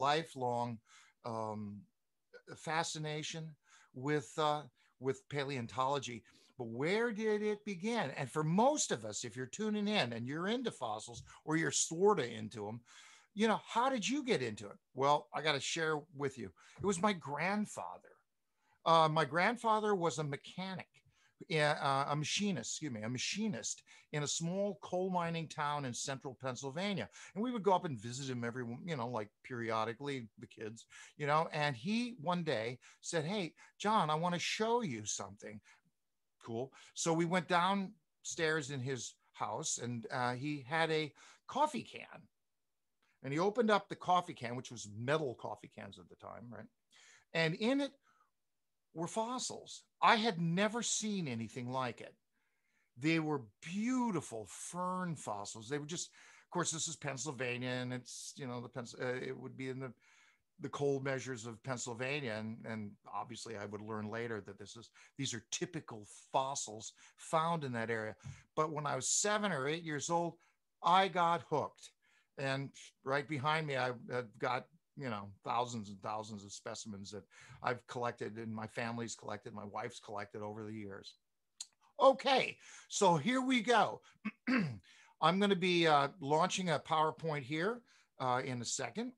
lifelong um, fascination with uh, with paleontology. But where did it begin? And for most of us, if you're tuning in and you're into fossils or you're sort of into them, you know, how did you get into it? Well, I got to share with you. It was my grandfather. Uh, my grandfather was a mechanic uh, a machinist, excuse me, a machinist in a small coal mining town in central Pennsylvania. And we would go up and visit him every, you know, like periodically, the kids, you know. And he one day said, Hey, Jon, I want to show you something. Cool. So we went downstairs in his house and uh, he had a coffee can. And he opened up the coffee can, which was metal coffee cans at the time, right? And in it were fossils. I had never seen anything like it. They were beautiful fern fossils. They were just, of course, this is Pennsylvania, and it's you know the Pens- uh, it would be in the the coal measures of Pennsylvania, and, and obviously I would learn later that this is these are typical fossils found in that area. But when I was seven or eight years old, I got hooked, and right behind me I, got you know thousands and thousands of specimens that I've collected and my family's collected, my wife's collected over the years. Okay, so here we go. I'm going to be uh, launching a PowerPoint here uh, in a second,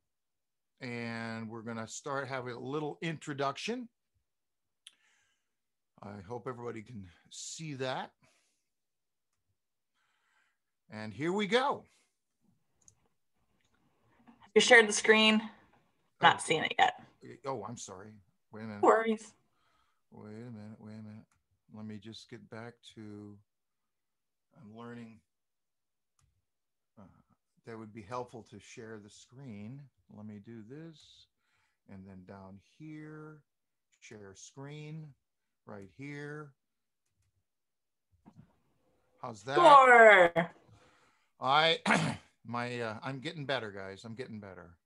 and we're going to start having a little introduction. I hope everybody can see that. And here we go. You shared the screen. Not oh, seen it yet. Oh, I'm sorry. Wait a minute. No worries. Wait a minute. Wait a minute. Let me just get back to. I'm learning. Uh, that would be helpful to share the screen. Let me do this. And then down here, share screen right here. How's that? Sure. I my uh, I'm getting better, guys. I'm getting better.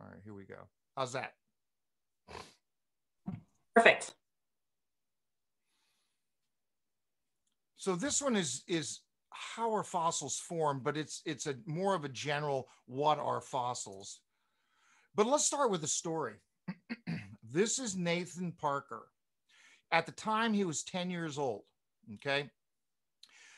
All right, here we go. How's that? Perfect. So this one is is how are fossils formed, but it's it's a more of a general what are fossils. But let's start with the story. this is Nathan Parker. At the time he was 10 years old, okay?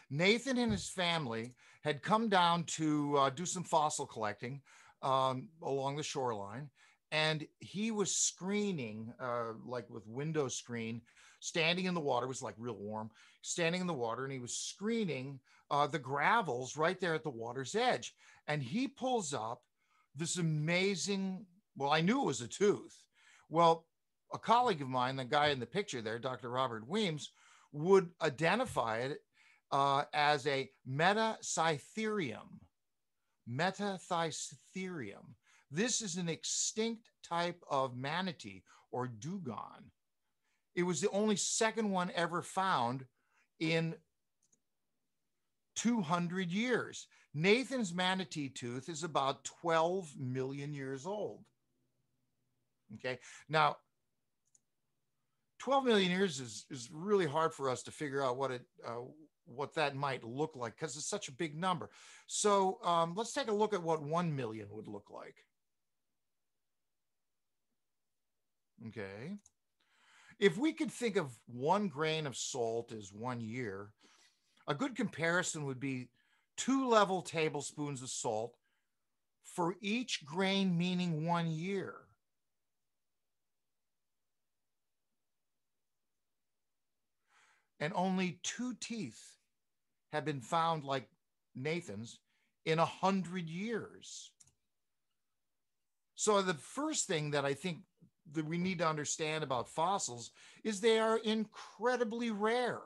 Nathan and his family had come down to uh, do some fossil collecting um, along the shoreline. And he was screening, uh, like with window screen, standing in the water, was like real warm, standing in the water, and he was screening uh, the gravels right there at the water's edge. And he pulls up this amazing, well, I knew it was a tooth. Well, a colleague of mine, the guy in the picture there, Dr. Robert Weems, would identify it uh, as a metaxytherium Metaxytherium. This is an extinct type of manatee or dugong. It was the only second one ever found in 200 years. Nathan's manatee tooth is about 12 million years old. Okay. Now, 12 million years is, is really hard for us to figure out what it, uh, what that might look like because it's such a big number. So um, let's take a look at what 1 million would look like. Okay. If we could think of one grain of salt as one year, a good comparison would be two level tablespoons of salt for each grain, meaning one year. And only two teeth have been found like Nathan's in a hundred years. So the first thing that I think that we need to understand about fossils is they are incredibly rare.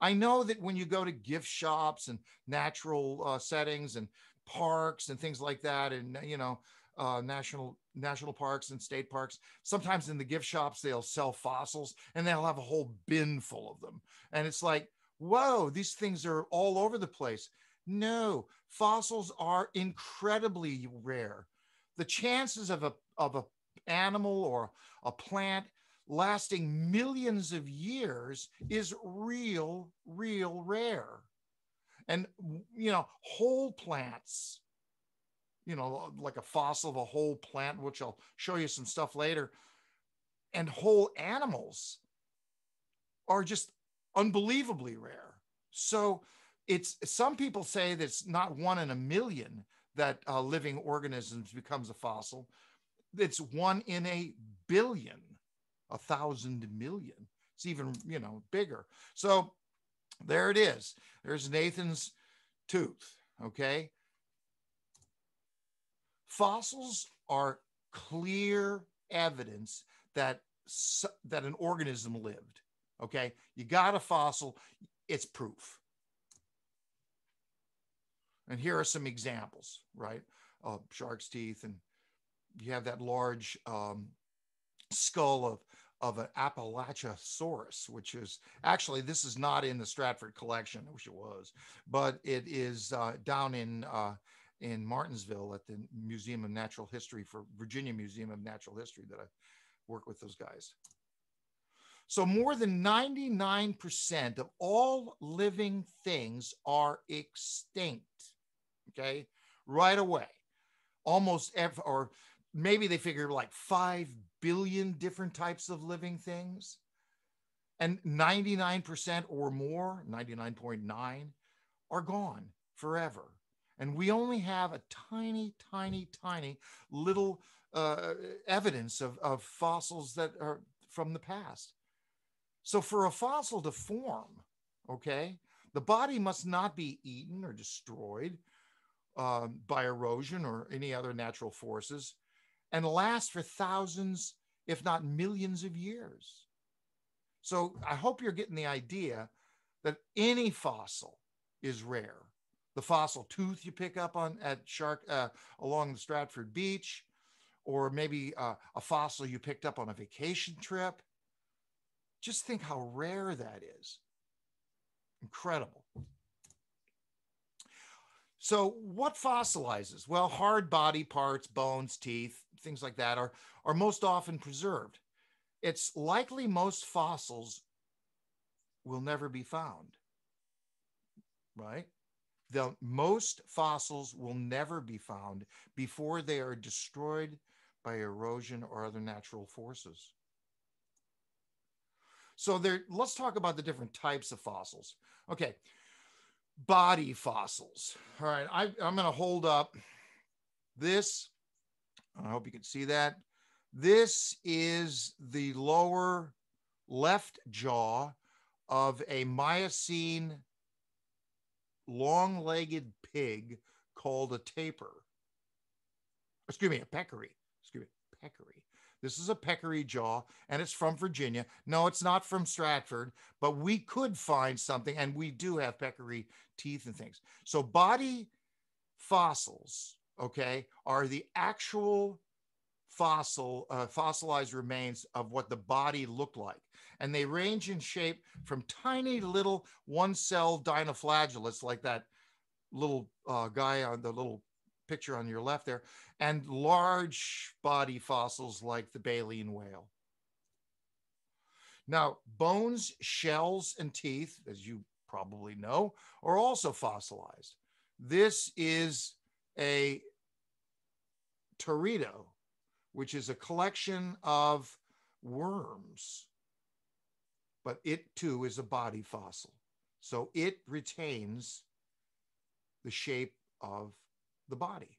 I know that when you go to gift shops and natural uh, settings and parks and things like that, and you know, uh, national national parks and state parks. Sometimes in the gift shops, they'll sell fossils and they'll have a whole bin full of them. And it's like, whoa, these things are all over the place. No, fossils are incredibly rare. The chances of a of a animal or a plant lasting millions of years is real, real rare. And you know, whole plants you know, like a fossil of a whole plant, which I'll show you some stuff later, and whole animals are just unbelievably rare. So it's some people say that it's not one in a million that uh, living organisms becomes a fossil. It's one in a billion, a thousand million. It's even you know bigger. So there it is. There's Nathan's tooth. Okay. Fossils are clear evidence that that an organism lived. Okay, you got a fossil, it's proof. And here are some examples, right? Uh, shark's teeth, and you have that large um, skull of of an Appalachiosaurus, which is actually this is not in the Stratford collection. I wish it was, but it is uh, down in uh, in Martinsville at the Museum of Natural History for Virginia Museum of Natural History that I work with those guys. So more than 99% of all living things are extinct. Okay, right away, almost every, or maybe they figure like 5 billion different types of living things and 99% or more 99.9 are gone forever and we only have a tiny tiny tiny little uh, evidence of, of fossils that are from the past so for a fossil to form okay the body must not be eaten or destroyed um, by erosion or any other natural forces and last for thousands, if not millions of years. So I hope you're getting the idea that any fossil is rare. The fossil tooth you pick up on at shark uh, along the Stratford Beach, or maybe uh, a fossil you picked up on a vacation trip. Just think how rare that is. Incredible. So, what fossilizes? Well, hard body parts, bones, teeth, things like that are, are most often preserved. It's likely most fossils will never be found, right? The most fossils will never be found before they are destroyed by erosion or other natural forces. So there, let's talk about the different types of fossils. Okay, body fossils. All right, I, I'm going to hold up this I hope you can see that. This is the lower left jaw of a Miocene long legged pig called a tapir. Excuse me, a peccary. Excuse me, peccary. This is a peccary jaw and it's from Virginia. No, it's not from Stratford, but we could find something and we do have peccary teeth and things. So, body fossils okay, are the actual fossil, uh, fossilized remains of what the body looked like. And they range in shape from tiny little one cell dinoflagellates, like that little uh, guy on the little picture on your left there, and large body fossils like the baleen whale. Now, bones, shells, and teeth, as you probably know, are also fossilized. This is a Teredo, which is a collection of worms, but it too is a body fossil. So it retains the shape of the body.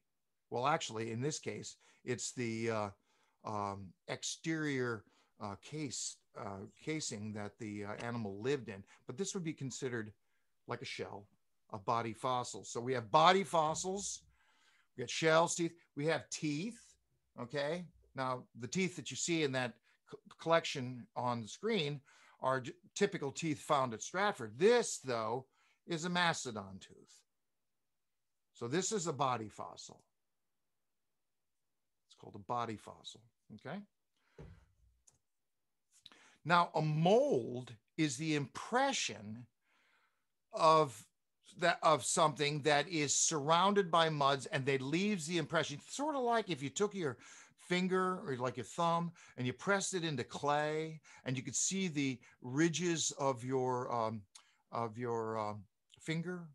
Well, actually, in this case, it's the uh, um, exterior uh, case uh, casing that the uh, animal lived in, but this would be considered like a shell of body fossils. So we have body fossils we got shells, teeth. We have teeth. Okay. Now, the teeth that you see in that collection on the screen are typical teeth found at Stratford. This, though, is a mastodon tooth. So this is a body fossil. It's called a body fossil. Okay. Now, a mold is the impression of that of something that is surrounded by muds and that leaves the impression sort of like if you took your finger or like your thumb and you pressed it into clay and you could see the ridges of your um, of your um, finger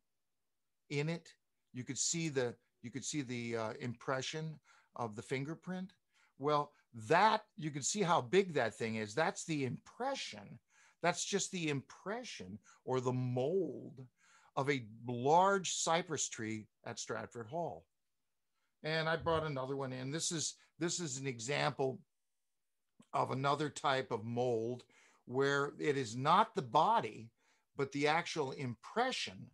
in it you could see the you could see the uh, impression of the fingerprint. Well, that you can see how big that thing is. That's the impression. That's just the impression or the mold of a large cypress tree at Stratford Hall. And I brought another one in. This is this is an example of another type of mold where it is not the body, but the actual impression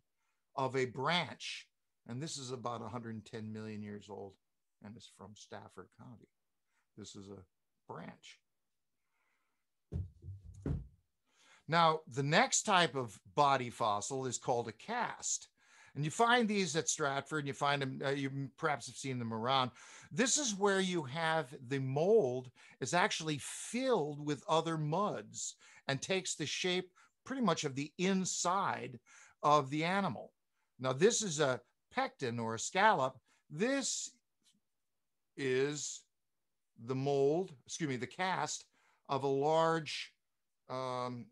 of a branch. And this is about 110 million years old, and it's from Stafford County. This is a branch. Now, the next type of body fossil is called a cast. And you find these at Stratford, you find them, uh, you perhaps have seen them around. This is where you have the mold is actually filled with other muds and takes the shape pretty much of the inside of the animal. Now, this is a pectin or a scallop. This is the mold, excuse me, the cast of a large um,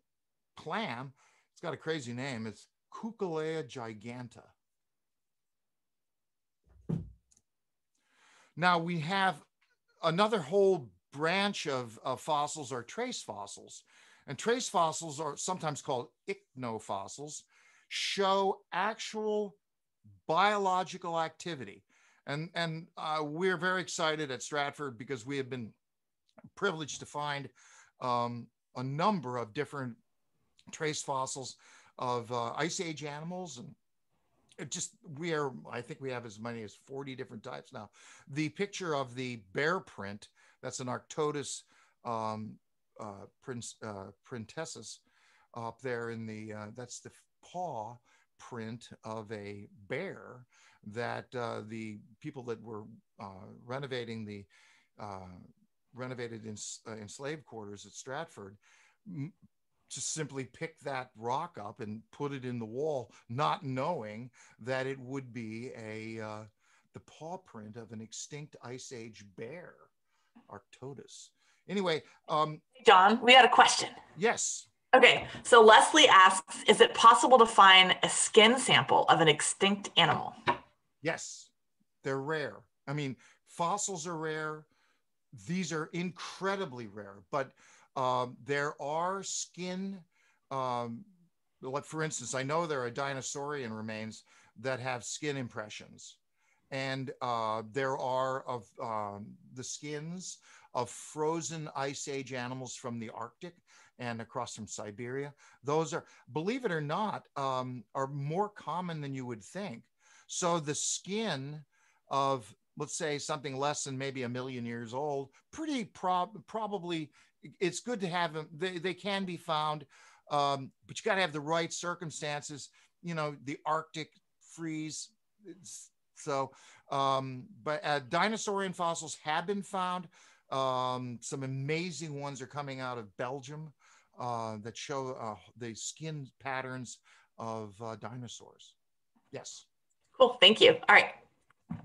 clam. It's got a crazy name. It's Cucullaea gigantea. Now we have another whole branch of, of fossils are trace fossils. And trace fossils are sometimes called ichnofossils, show actual biological activity. And, and uh, we're very excited at Stratford because we have been privileged to find um, a number of different trace fossils of uh, ice age animals and it just we are i think we have as many as 40 different types now. The picture of the bear print that's an arctodus um, uh, prince uh, up there in the uh, that's the paw print of a bear that uh, the people that were uh, renovating the uh, renovated in, enslaved quarters at Stratford just simply pick that rock up and put it in the wall, not knowing that it would be a uh, the paw print of an extinct ice age bear, Arctodus. Anyway, um, Jon, we had a question. Yes. Okay, so Leslie asks, is it possible to find a skin sample of an extinct animal? Yes, they're rare. I mean, fossils are rare. These are incredibly rare, but um, there are skin, um, like for instance, I know there are dinosaurian remains that have skin impressions. And uh, there are of um, the skins of frozen ice age animals from the Arctic and across from Siberia. Those are, believe it or not, um, are more common than you would think. So the skin of, let's say, something less than maybe a million years old, pretty prob- probably it's good to have them. They, they can be found, um, but you got to have the right circumstances. You know, the Arctic freeze. So, um, but uh, dinosaurian fossils have been found. Um, some amazing ones are coming out of Belgium uh, that show uh, the skin patterns of uh, dinosaurs. Yes. Cool. Thank you. All right.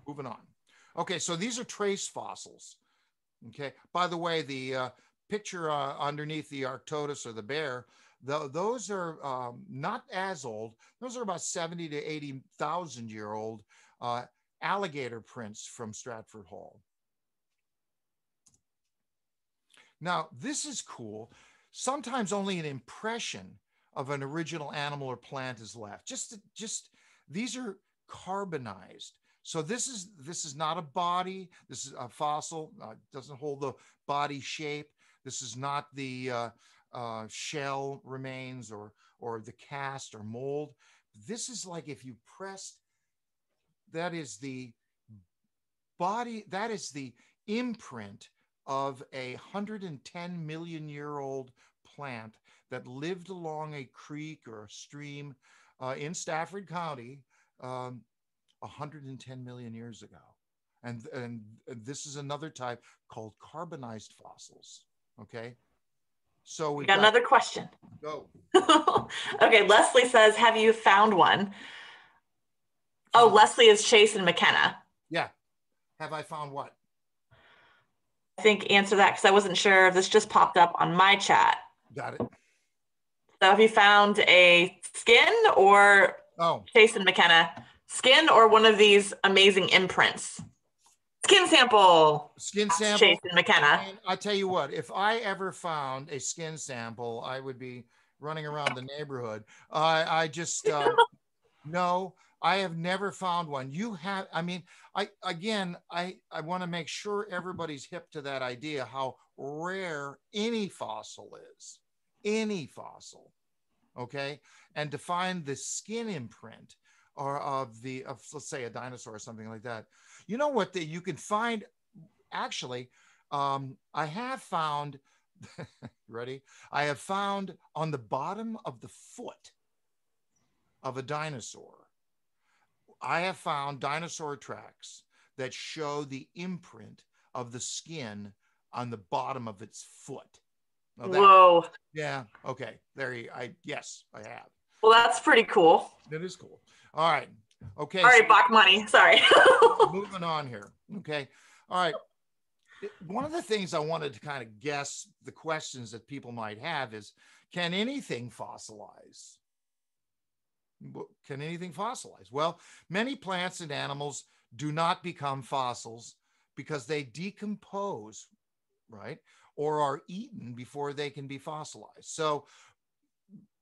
Moving on. Okay, so these are trace fossils. Okay. By the way, the uh, picture uh, underneath the Arctodus or the bear, the, those are um, not as old. Those are about 70 to 80,000 year old uh, alligator prints from Stratford Hall. Now, this is cool. Sometimes only an impression of an original animal or plant is left. Just, just these are carbonized. So this is this is not a body. This is a fossil. Uh, doesn't hold the body shape. This is not the uh, uh, shell remains or or the cast or mold. This is like if you pressed. That is the body. That is the imprint of a 110 million year old plant that lived along a creek or a stream uh, in Stafford County um, 110 million years ago. And, and this is another type called carbonized fossils. Okay. So we got, got, another question. Go. okay. Leslie says, Have you found one? Oh, Leslie is Chase and McKenna. Yeah. Have I found what? I think answer that because I wasn't sure if this just popped up on my chat. Got it. So have you found a skin or oh. Chase and McKenna? Skin or one of these amazing imprints? Skin sample. Skin sample. And McKenna. And I tell you what, if I ever found a skin sample, I would be running around the neighborhood. I I just uh, no, I have never found one. You have, I mean, I again, I I want to make sure everybody's hip to that idea how rare any fossil is, any fossil, okay, and to find the skin imprint or of the of let's say a dinosaur or something like that. You know what? That you can find actually. Um, I have found. ready? I have found on the bottom of the foot of a dinosaur. I have found dinosaur tracks that show the imprint of the skin on the bottom of its foot. Now that, Whoa. Yeah. Okay. There you. I yes, I have. Well, that's pretty cool. That is cool. All right. Okay. All right, so, Bach money. Sorry. moving on here. Okay. All right. One of the things I wanted to kind of guess the questions that people might have is can anything fossilize? Can anything fossilize? Well, many plants and animals do not become fossils because they decompose, right? Or are eaten before they can be fossilized. So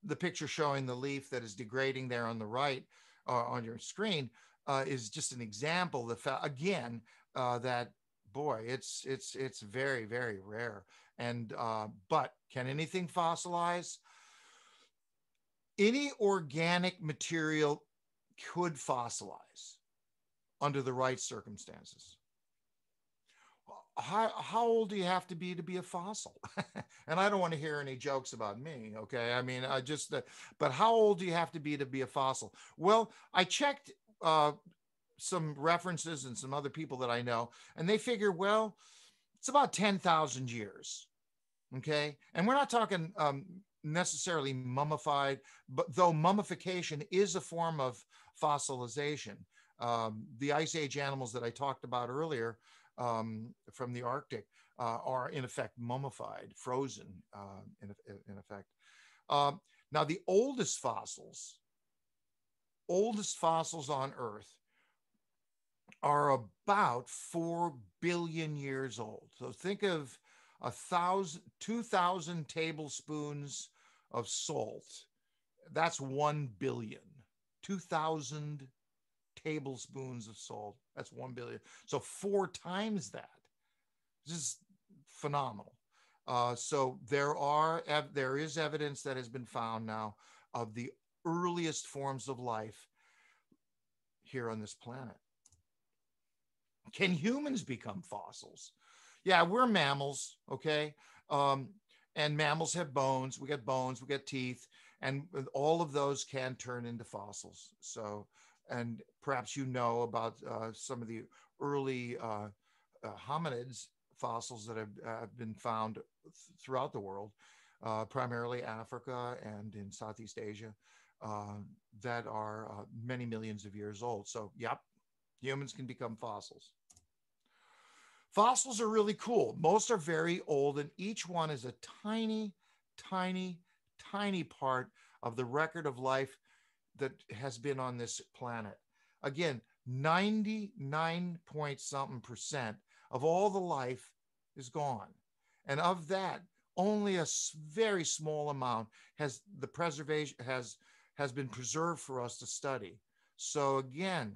the picture showing the leaf that is degrading there on the right uh, on your screen uh, is just an example. The fa- again uh, that boy, it's it's it's very very rare. And uh, but can anything fossilize? Any organic material could fossilize under the right circumstances how, how old do you have to be to be a fossil? and I don't want to hear any jokes about me. Okay. I mean, I just, uh, but how old do you have to be to be a fossil? Well, I checked uh, some references and some other people that I know, and they figure, well, it's about 10,000 years. Okay. And we're not talking um, necessarily mummified, but though mummification is a form of fossilization. Um, the ice age animals that I talked about earlier um, from the Arctic uh, are in effect mummified, frozen uh, in, in, effect. Um, now, the oldest fossils, oldest fossils on Earth are about 4 billion years old. So think of a thousand, 2,000 tablespoons of salt. That's 1 billion. 2,000 tablespoons of salt. That's 1 billion. So four times that. This is phenomenal. Uh, so there are there is evidence that has been found now of the earliest forms of life here on this planet. Can humans become fossils? Yeah, we're mammals, okay? Um, and mammals have bones. We got bones, we got teeth, and all of those can turn into fossils. So and perhaps you know about uh, some of the early uh, uh, hominids fossils that have, have been found th- throughout the world, uh, primarily Africa and in Southeast Asia, uh, that are many millions of years old. So, yep, humans can become fossils. Fossils are really cool. Most are very old, and each one is a tiny, tiny, tiny part of the record of life that has been on this planet. Again, 99 point something percent of all the life is gone. And of that, only a very small amount has the preservation has has been preserved for us to study. So again,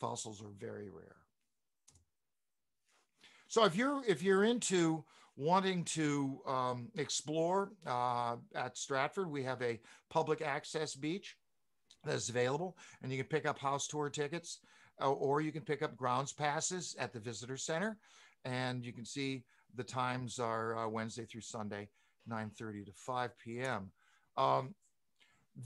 fossils are very rare. So if you're if you're into wanting to um, explore uh, at Stratford, we have a public access beach that's available, and you can pick up house tour tickets, uh, or you can pick up grounds passes at the visitor center, and you can see the times are uh, Wednesday through Sunday, 9:30 to 5 p.m. Um,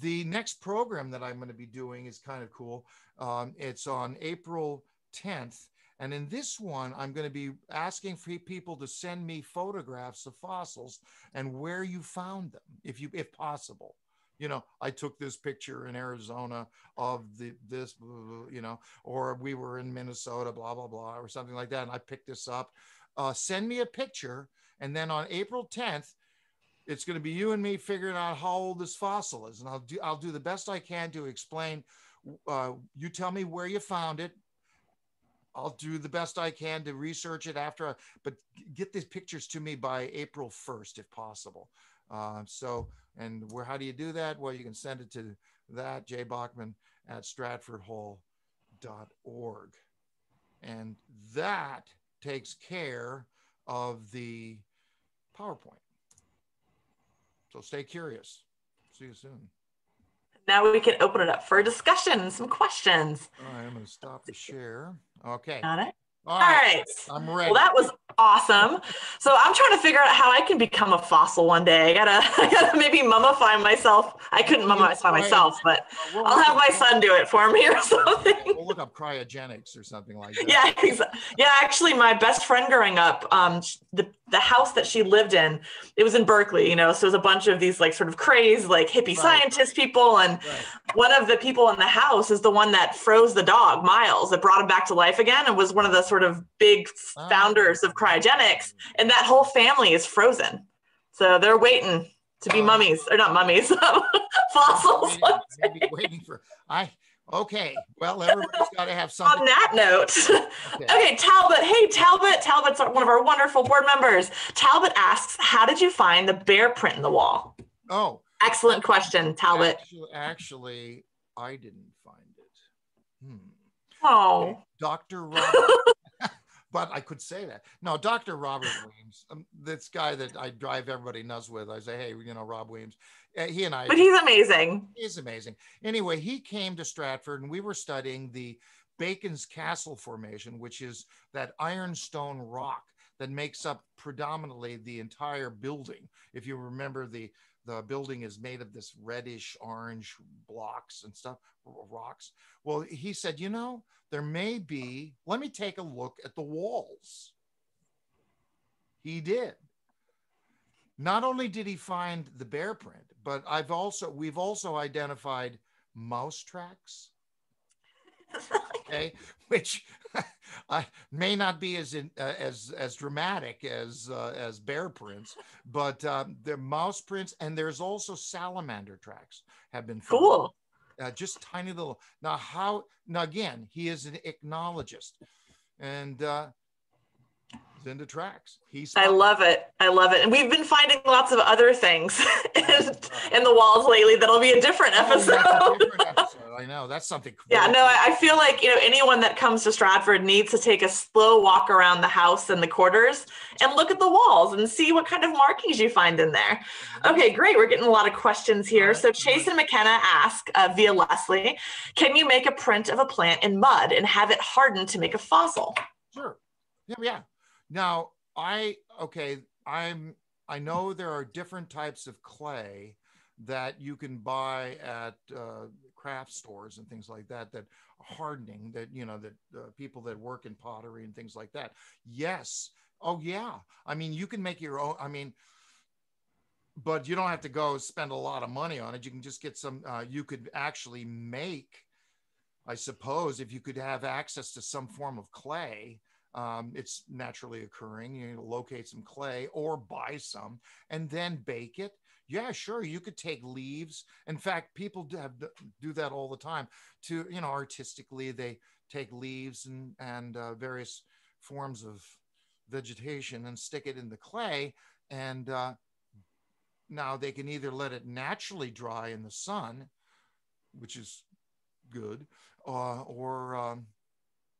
the next program that I'm going to be doing is kind of cool. Um, it's on April 10th and in this one, I'm going to be asking for people to send me photographs of fossils and where you found them, if you, if possible. You know, I took this picture in Arizona of the this, you know, or we were in Minnesota, blah blah blah, or something like that, and I picked this up. Uh, send me a picture, and then on April 10th, it's going to be you and me figuring out how old this fossil is, and I'll do I'll do the best I can to explain uh, you tell me where you found it. I'll do the best I can to research it after, but get these pictures to me by April 1st, if possible. Uh, so, and where, how do you do that? Well, you can send it to that, Jay Bachman at stratfordhall.org. And that takes care of the PowerPoint. So stay curious. See you soon. Now we can open it up for discussion, and some questions. All right, I'm going to stop the share. Okay. Got it. All right. I'm ready. Well, that was awesome. So I'm trying to figure out how I can become a fossil one day. I gotta, I gotta maybe mummify myself. I couldn't mummify myself, but I'll have my son do it for me or something. We'll look up cryogenics or something like that. Yeah, yeah. Actually, my best friend growing up, um, the the house that she lived in, it was in Berkeley. You know, so it was a bunch of these like sort of crazed like hippie right. scientist people, and right. one of the people in the house is the one that froze the dog Miles, that brought him back to life again, and was one of the sort of big oh. founders of cryogenics, and that whole family is frozen. So they're waiting to be ah. mummies, or not mummies, fossils. Maybe, waiting for I. Okay, well, everybody's got to have something. On that note, okay. okay, Talbot. Hey, Talbot. Talbot's one of our wonderful board members. Talbot asks, "How did you find the bear print in the wall?" Oh, excellent question, Talbot. Actually, actually I didn't find it. Hmm. Oh, Dr. Robert but I could say that. No, Dr. Robert Weems, um, this guy that I drive everybody nuts with. I say, hey, you know, Rob Weems. Uh, he and I. But he's amazing. He's amazing. Anyway, he came to Stratford and we were studying the Bacon's Castle Formation, which is that ironstone rock that makes up predominantly the entire building. If you remember, the the building is made of this reddish orange blocks and stuff, rocks. Well, he said, you know, there may be, let me take a look at the walls. He did. Not only did he find the bear print, but I've also, we've also identified mouse tracks. okay, which uh, may not be as in, uh, as as dramatic as uh, as bear prints, but um, the mouse prints and there's also salamander tracks have been found. cool uh, just tiny little. Now, how? Now, again, he is an ichnologist, and into tracks. He's I love it. I love it. And we've been finding lots of other things in, in the walls lately that'll be a different oh, episode. Oh, a different episode. I know. That's something. yeah, no, I feel like, you know, anyone that comes to Stratford needs to take a slow walk around the house and the quarters and look at the walls and see what kind of markings you find in there. Okay, great. We're getting a lot of questions here. So Chase and McKenna ask uh, via Leslie, can you make a print of a plant in mud and have it harden to make a fossil? Sure. Yeah, yeah. Now, I okay, I'm I know there are different types of clay that you can buy at uh, craft stores and things like that that hardening that you know that uh, people that work in pottery and things like that. Yes. Oh yeah. I mean, you can make your own. I mean, but you don't have to go spend a lot of money on it. You can just get some. Uh, you could actually make, I suppose, if you could have access to some form of clay um, it's naturally occurring. You need to locate some clay or buy some and then bake it. Yeah, sure. You could take leaves. In fact, people do, have, do that all the time. To you know, artistically, they take leaves and and uh, various forms of vegetation and stick it in the clay. And uh, now they can either let it naturally dry in the sun, which is good, uh, or um,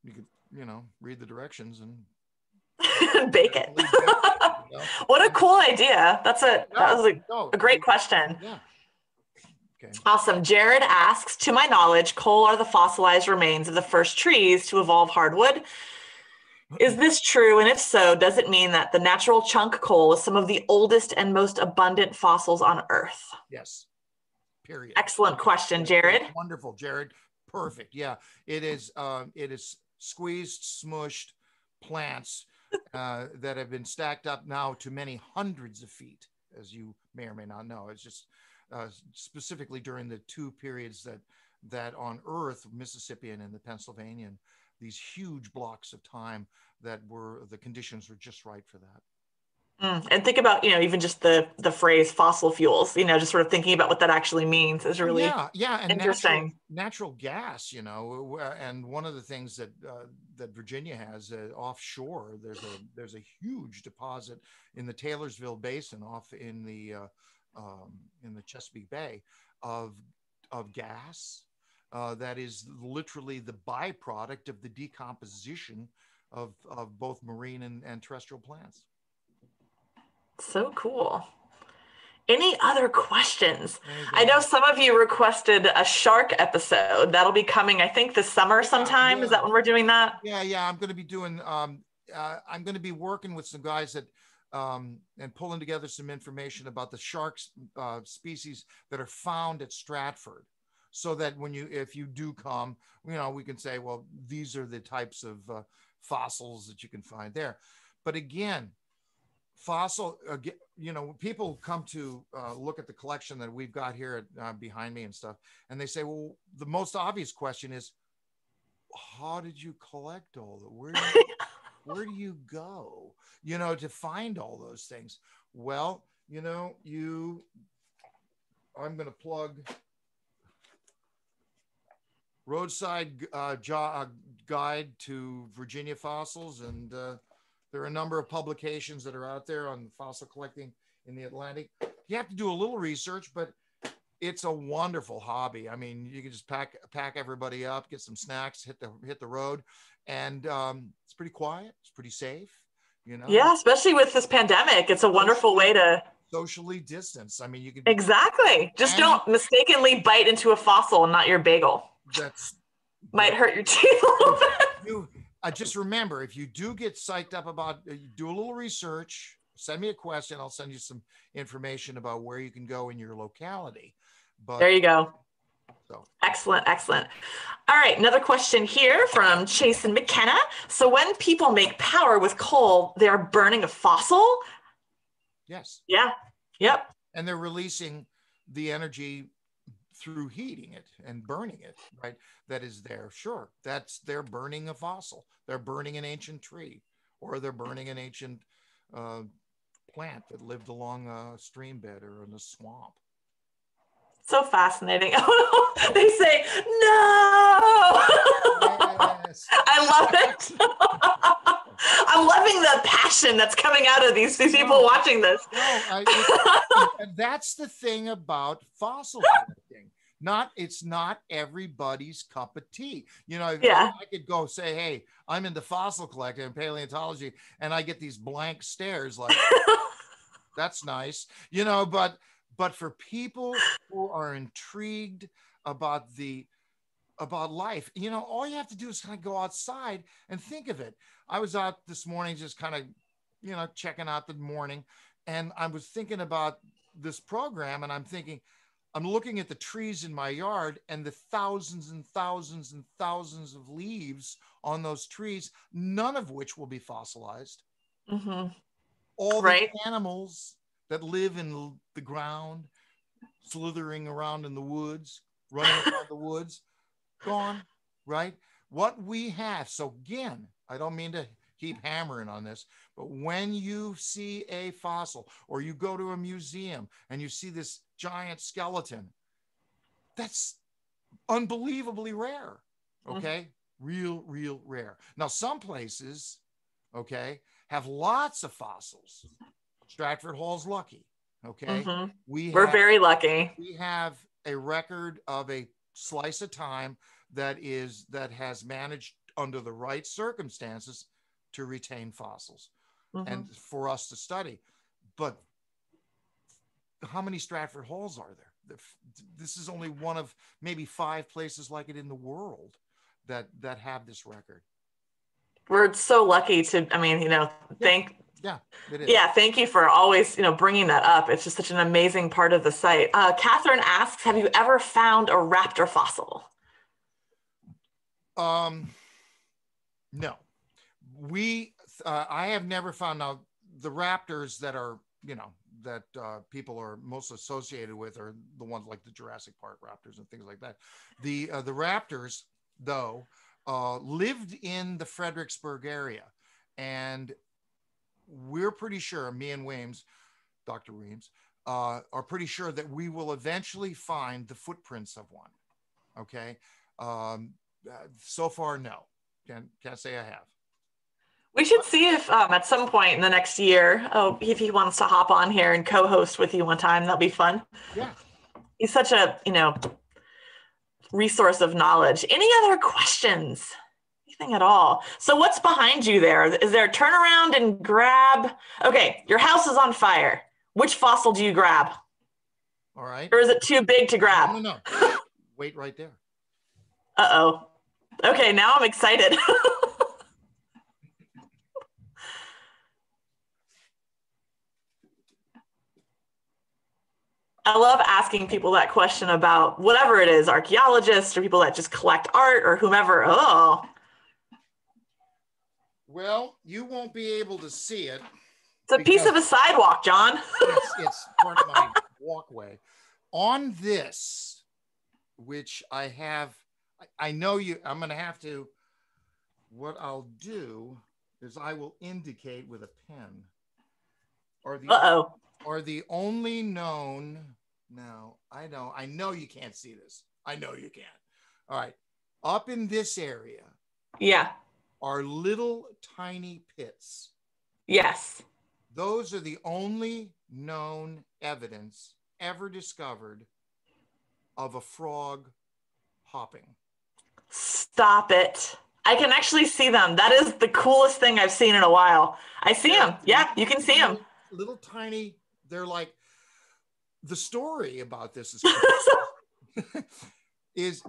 you could you know, read the directions and bake it. You know? what a cool idea. That's a no, that was a, no, a great question. Yeah. Okay. Awesome. Jared asks, to my knowledge, coal are the fossilized remains of the first trees to evolve hardwood. Is this true? And if so, does it mean that the natural chunk coal is some of the oldest and most abundant fossils on Earth? Yes. Period. Excellent question, Jared. Wonderful, Jared. Perfect. Yeah, it is. Uh, it is squeezed, smushed plants uh, that have been stacked up now to many hundreds of feet, as you may or may not know. It's just uh, specifically during the two periods that that on Earth, Mississippian and the Pennsylvanian, these huge blocks of time that were the conditions were just right for that. Mm. And think about, you know, even just the the phrase fossil fuels, you know, just sort of thinking about what that actually means is really yeah, yeah, and interesting. Natural, natural gas, you know, and one of the things that uh, that Virginia has uh, offshore, there's a there's a huge deposit in the Taylorsville Basin, off in the uh, um, in the Chesapeake Bay, of of gas uh, that is literally the byproduct of the decomposition of of both marine and, and terrestrial plants. So cool. Any other questions? I know some of you requested a shark episode. That'll be coming, I think, this summer sometime. Yeah, yeah. Is that when we're doing that? Yeah, yeah. I'm going to be doing. Um, uh, I'm going to be working with some guys that um, and pulling together some information about the sharks uh, species that are found at Stratford, so that when you, if you do come, you know, we can say, well, these are the types of uh, fossils that you can find there. But again, fossil uh, you know people come to uh, look at the collection that we've got here at, uh, behind me and stuff and they say well the most obvious question is how did you collect all the where do you, where do you go you know to find all those things? Well you know you i'm going to plug roadside uh, uh, guide to virginia fossils and uh, there are a number of publications that are out there on fossil collecting in the Atlantic. You have to do a little research, but it's a wonderful hobby. I mean, you can just pack pack everybody up, get some snacks, hit the hit the road, and um, it's pretty quiet. It's pretty safe. You know. Yeah, especially with this pandemic, it's a wonderful way to socially distance. I mean, you can exactly just don't mistakenly bite into a fossil and not your bagel. That's might hurt your teeth a little bit. You, uh, just remember, if you do get psyched up about, uh, do a little research, send me a question. I'll send you some information about where you can go in your locality. But there you go. So. Excellent, excellent. All right, another question here from Chase and McKenna. So when people make power with coal, they are burning a fossil? Yes. Yeah. Yep. And they're releasing the energy through heating it and burning it, right? That is there. Sure, that's they're burning a fossil. They're burning an ancient tree, or they're burning an ancient uh, plant that lived along a stream bed or in a swamp. So fascinating. Oh they say no. Yes. I love it. I'm loving the passion that's coming out of these, these people no, watching this. No, I, that's the thing about fossil collecting. Not it's not everybody's cup of tea. You know, yeah. I could go say, "Hey, I'm into fossil collecting and paleontology," and I get these blank stares like, "That's nice," you know. But but for people who are intrigued about the about life. You know, all you have to do is kind of go outside and think of it. I was out this morning just kind of, you know, checking out the morning and I was thinking about this program and I'm thinking, I'm looking at the trees in my yard and the thousands and thousands and thousands of leaves on those trees, none of which will be fossilized. Mm-hmm. All right. the animals that live in the ground, slithering around in the woods, running around the woods, gone, right? What we have. So again, I don't mean to keep hammering on this, but when you see a fossil or you go to a museum and you see this giant skeleton, that's unbelievably rare. Mm-hmm. Okay. Mm-hmm. Real, real rare. Now, some places, okay, have lots of fossils. Stratford Hall's lucky. Okay. Mm-hmm. We We're have, very lucky. We have a record of a slice of time that is that has managed under the right circumstances to retain fossils mm-hmm. and for us to study but how many stratford halls are there? This is only one of maybe five places like it in the world that that have this record. We're so lucky to i mean you know thank yeah yeah thank you for always you know bringing that up. It's just such an amazing part of the site. Uh, catherine asks have you ever found a raptor fossil? Um no. We uh, i have never found out the raptors that are you know that uh, people are most associated with are the ones like the jurassic park raptors and things like that the uh, the raptors though uh, lived in the fredericksburg area and we're pretty sure, me and Weems, Dr. Weems, are pretty sure that we will eventually find the footprints of one. Okay. Um, uh, so far, no. Can't, can't say I have. We should see if um, at some point in the next year, oh, if he wants to hop on here and co-host with you one time, that'd be fun. Yeah. He's such a, you know, resource of knowledge. Any other questions? Anything at all? So what's behind you there? Is there a turnaround and grab? Okay, your house is on fire. Which fossil do you grab? All right. Or is it too big to grab? No, no, no. Wait right there. Uh-oh. Okay, now I'm excited. I love asking people that question about whatever it is, archaeologists or people that just collect art or whomever. Oh. Well, you won't be able to see it. It's a piece of a sidewalk, Jon. it's, it's part of my walkway. On this, which I have, I know you, I'm going to have to, what I'll do is I will indicate with a pen. Or the, Uh-oh. Are the only known, No, I know, I know you can't see this. I know you can't. All right. Up in this area Yeah. are little tiny pits. Yes. Those are the only known evidence ever discovered of a frog hopping. Stop it. I can actually see them. That is the coolest thing I've seen in a while. I see them. Yeah, you can see them. Little, little tiny, they're like the story about this is is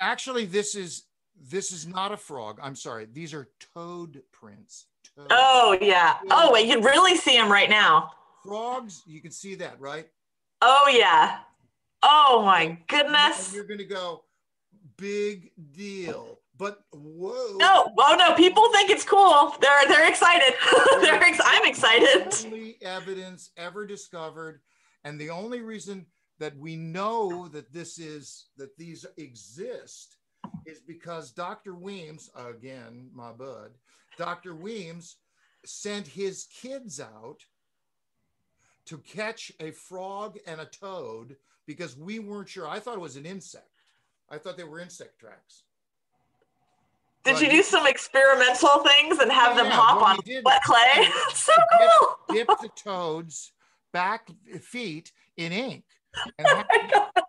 actually this is this is not a frog. I'm sorry. These are toad prints. Toad. Oh, yeah. Oh, wait, you can really see them right now. Frogs, you can see that, right? Oh, yeah. Oh, my And goodness. you're gonna go big deal. But whoa. No, oh no, people think it's cool. They're they're excited. they're ex- I'm excited. Evidence ever discovered. And the only reason that we know that this is that these exist is because dr weems again my bud dr weems sent his kids out to catch a frog and a toad because we weren't sure. I thought it was an insect. I thought they were insect tracks Did But you do some experimental things and have them Yeah, hop what on did- wet clay? so cool. dip the toads back feet in ink and have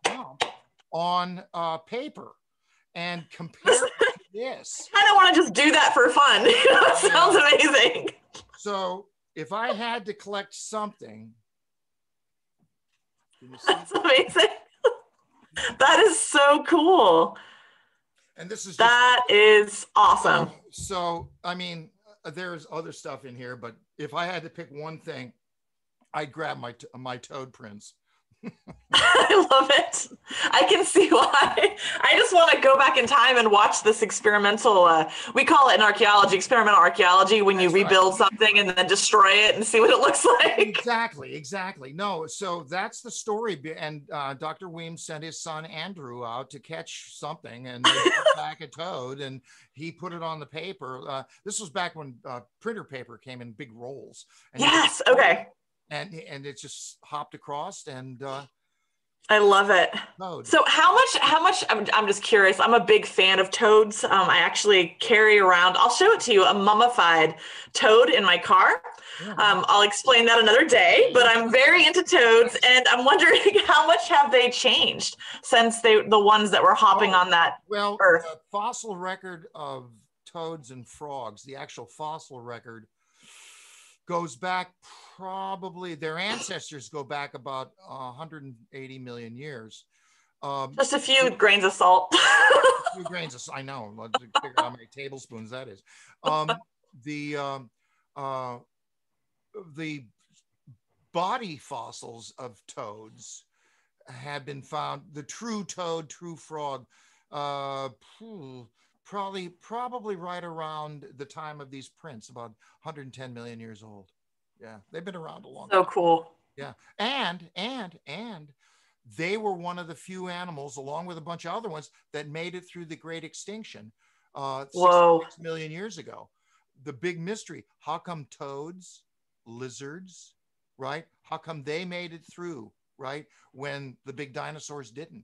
on uh, paper and compare this. I don't want to just do that for fun. Sounds amazing. So if I had to collect something, can you see? That's amazing. that is so cool. And this is just, That is awesome. so I mean, uh, there's other stuff in here, but if I had to pick one thing, I'd grab my t- my toad prints. I love it. I can see why. I just want to go back in time and watch this experimental. Uh, we call it in archaeology experimental archaeology when you That's right. rebuild something and then destroy it and see what it looks like. exactly exactly no so that's the story and uh, dr weems sent his son andrew out to catch something and back a toad and he put it on the paper uh, this was back when uh, printer paper came in big rolls and Yes. Okay. And and it just hopped across and uh I love it. toad. So how much, how much, I'm, I'm just curious. I'm a big fan of toads. Um, I actually carry around, I'll show it to you, a mummified toad in my car. Yeah. Um, I'll explain that another day, but I'm very into toads and I'm wondering how much have they changed since they, the ones that were hopping Oh. on that. well Earth. the fossil record of toads and frogs the actual fossil record goes back probably their ancestors go back about 180 million years um, Just a few grains of salt. a few grains of salt. I know. Let's figure out how many tablespoons that is. Um, the um, uh, the body fossils of toads have been found. The true toad, true frog, uh, probably probably right around the time of these prints, about 110 million years old. Yeah, they've been around a long time. so time. cool. Yeah. And, and, and they were one of the few animals, along with a bunch of other ones, that made it through the great extinction uh, Whoa. 66 million years ago. the big mystery how come toads, lizards, right? How come they made it through, right? When the big dinosaurs didn't.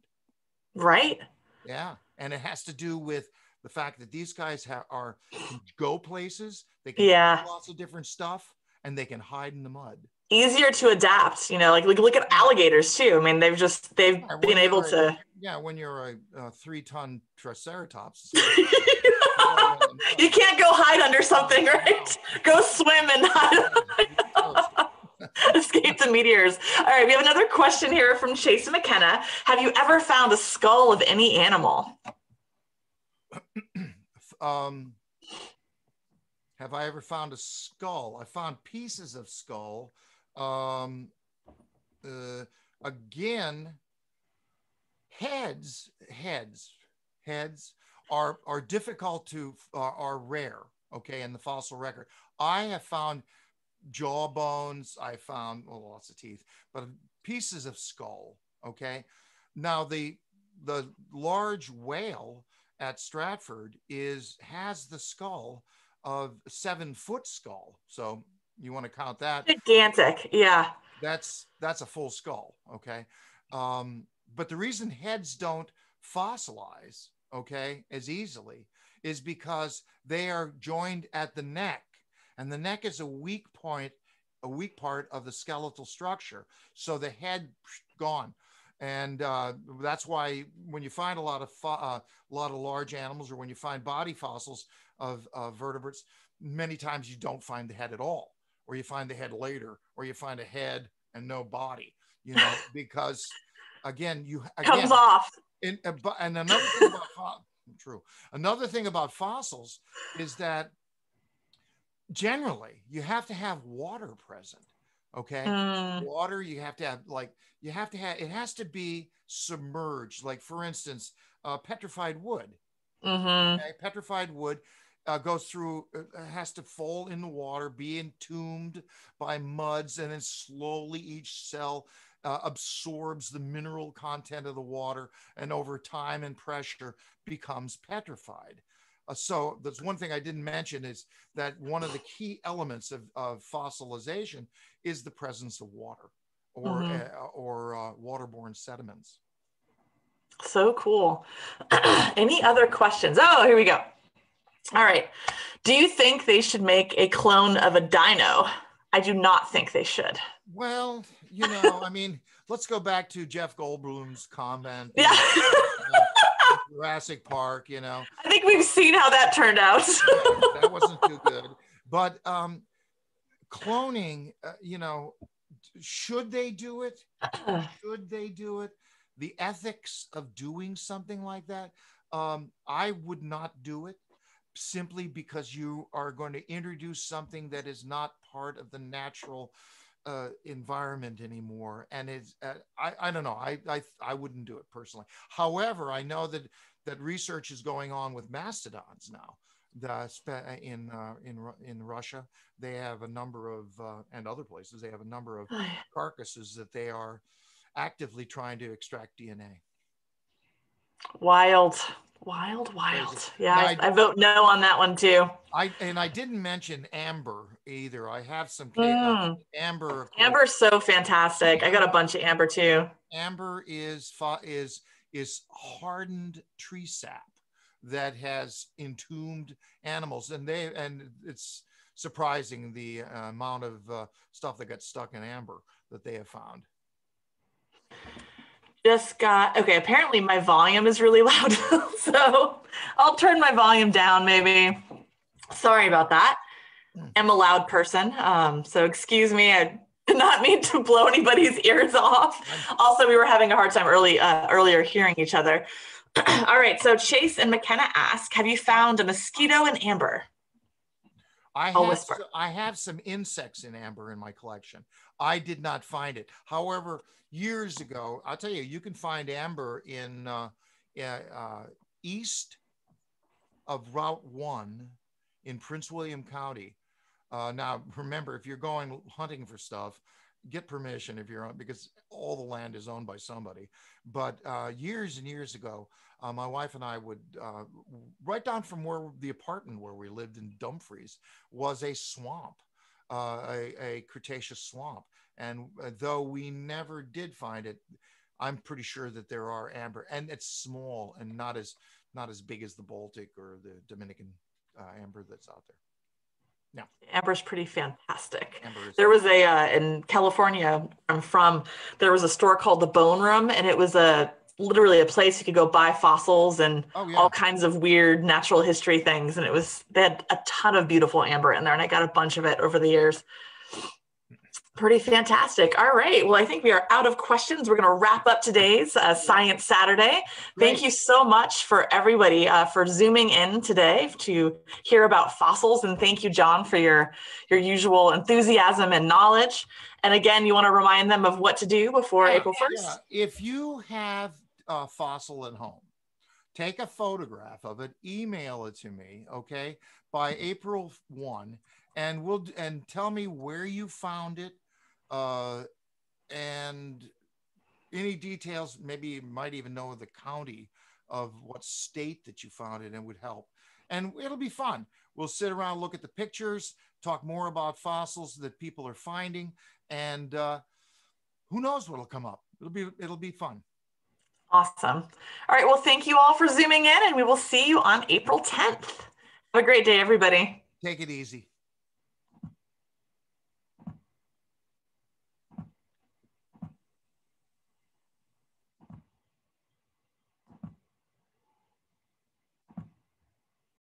Right. Yeah. And it has to do with the fact that these guys ha- are go places, they can yeah. do lots of different stuff, and they can hide in the mud. Easier to adapt, you know, like, like look at alligators too. I mean, they've just they've yeah, been able a, to. Yeah, when you're a, a three-ton triceratops. you can't go hide under something, right? Go swim and hide. Escape the meteors. All right, we have another question here from Chase McKenna. Have you ever found a skull of any animal? um, have I ever found a skull? I found pieces of skull. Um, uh, again, heads, heads, heads are are difficult to are, are rare. Okay, in the fossil record, I have found jaw bones. I found well, lots of teeth, but pieces of skull. Okay, now the the large whale at Stratford is has the skull of seven foot skull. So you want to count that gigantic, yeah. That's that's a full skull. Okay, um, but the reason heads don't fossilize okay as easily is because they are joined at the neck and the neck is a weak point a weak part of the skeletal structure so the head gone and uh, that's why when you find a lot of fo- uh, a lot of large animals or when you find body fossils of, of vertebrates many times you don't find the head at all or you find the head later or you find a head and no body you know because again you again, comes off. and, uh, and another thing about true. Another thing about fossils is that generally you have to have water present okay mm. water you have to have like you have to have it has to be submerged like for instance uh, petrified wood mm-hmm. okay? petrified wood uh, goes through uh, has to fall in the water be entombed by muds and then slowly each cell uh, absorbs the mineral content of the water and over time and pressure becomes petrified uh, so there's one thing I didn't mention is that one of the key elements of, of fossilization is the presence of water or mm-hmm. uh, or uh, waterborne sediments. So cool. Any other questions? Oh, here we go. All right. Do you think they should make a clone of a dino? I do not think they should. Well, you know, I mean, let's go back to Jeff Goldblum's comment. Yeah. Jurassic Park, you know. I think we've seen how that turned out. yeah, that wasn't too good. But um, cloning, uh, you know, should they do it? should they do it? The ethics of doing something like that, um, I would not do it simply because you are going to introduce something that is not part of the natural uh, environment anymore. And it's, uh, I, I don't know, I, I, I wouldn't do it personally. However, I know that, that research is going on with mastodons now. The, in uh, in in Russia, they have a number of uh, and other places they have a number of carcasses that they are actively trying to extract DNA. Wild. Wild, wild. Yeah, I, I, vote no on that one too. I and I didn't mention amber either. I have some mm. amber. Amber's so fantastic. I got a bunch of amber too. Amber is is is hardened tree sap that has entombed animals, and they and it's surprising the uh, amount of uh, stuff that got stuck in amber that they have found just got okay apparently my volume is really loud. So i'll turn my volume down maybe. Sorry about that. I'm a loud person um, so excuse me. I did not mean to blow anybody's ears off. Also we were having a hard time early uh, earlier hearing each other. All right so chase and mckenna ask have you found a mosquito in amber? I have. I have some insects in amber in my collection. I did not find it. However, years ago, I'll tell you, you can find amber in uh, uh, east of Route 1 in Prince William County. Uh, now, remember, if you're going hunting for stuff, get permission if you're on because all the land is owned by somebody. But uh, years and years ago, uh, my wife and I would uh, right down from where the apartment where we lived in Dumfries was a swamp, uh, a, a, Cretaceous swamp. And uh, though we never did find it, I'm pretty sure that there are amber, and it's small and not as not as big as the Baltic or the Dominican uh, amber that's out there. No. Amber's pretty fantastic. there was a uh, in California I'm from. There was a store called the Bone Room, and it was a literally a place you could go buy fossils and oh, yeah. all kinds of weird natural history things. And it was they had a ton of beautiful amber in there, and I got a bunch of it over the years. Pretty fantastic. All right. Well, I think we are out of questions. We're going to wrap up today's uh, Science Saturday. Thank you so much for everybody uh, for zooming in today to hear about fossils. And thank you, Jon, for your, your usual enthusiasm and knowledge. And again, you want to remind them of what to do before yeah, April 1st? Yeah. If you have a fossil at home, take a photograph of it, email it to me, okay, by April 1 and we'll and tell me where you found it uh, and any details, maybe you might even know the county of what state that you found it and would help. And it'll be fun. We'll sit around, look at the pictures, talk more about fossils that people are finding, and uh, who knows what'll come up. It'll be it'll be fun. Awesome. All right. Well, thank you all for zooming in, and we will see you on April 10th. Have a great day, everybody. Take it easy.